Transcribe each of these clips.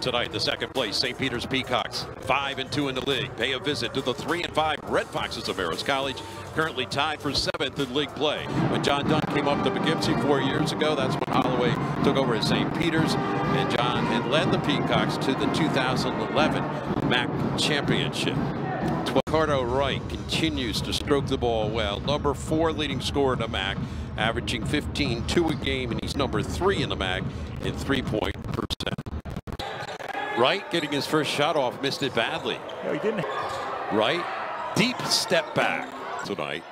Tonight, the second place St. Peter's Peacocks, five and two in the league, pay a visit to the three and five Red Foxes of Marist College, currently tied for seventh in league play. When John Dunn came up to Poughkeepsie four years ago, that's when Holloway took over at St. Peter's, and John had led the Peacocks to the 2011 MAAC championship. Ricardo Wright continues to stroke the ball well. Number four leading scorer in the MAAC, averaging 15, two a game, and he's number three in the MAAC in three-point percent. Wright getting his first shot off, missed it badly. No, he didn't. Wright, deep step back tonight,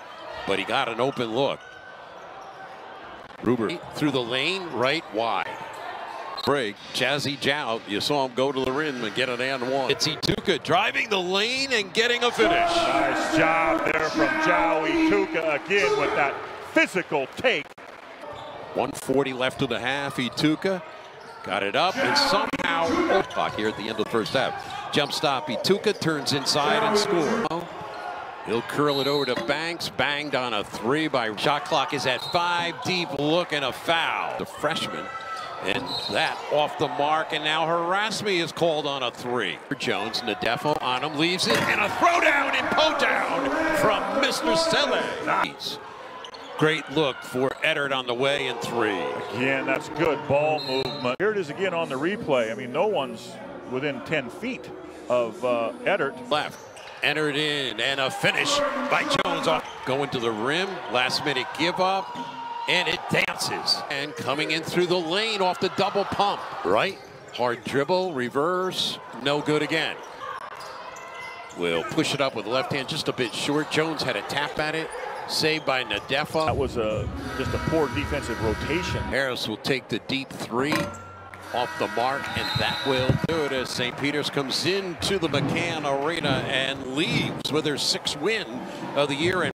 but he got an open look. Ruber through the lane, right wide. Break, Jazzy Jout, you saw him go to the rim and get an and one. It's Ituka driving the lane and getting a finish. Nice job there from Jao Ituka again with that physical take. 140 left of the half. Ituka got it up and somehow oh, here at the end of the first half. Jump stop. Ituka turns inside and scores. He'll curl it over to Banks. Banged on a three by shot clock is at five. Deep look and a foul. The freshman. And that off the mark, and now Harasmi is called on a three. Jones, Ndefo on him, leaves it, and a throwdown and po down from Mr. Selle. Nice. Great look for Edert on the way in three. Again, that's good ball movement. Here it is again on the replay. I mean, no one's within 10 feet of uh, Edert. Left. Entered in, and a finish by Jones off. Going to the rim, last minute give up, and it dances. And coming in through the lane off the double pump. Right, hard dribble, reverse, no good again. Will push it up with left hand just a bit short. Jones had a tap at it. Saved by Ndefo. That was a just a poor defensive rotation. Harris will take the deep three off the mark, and that will do it as St. Peter's comes into the McCann Arena and leaves with their sixth win of the year.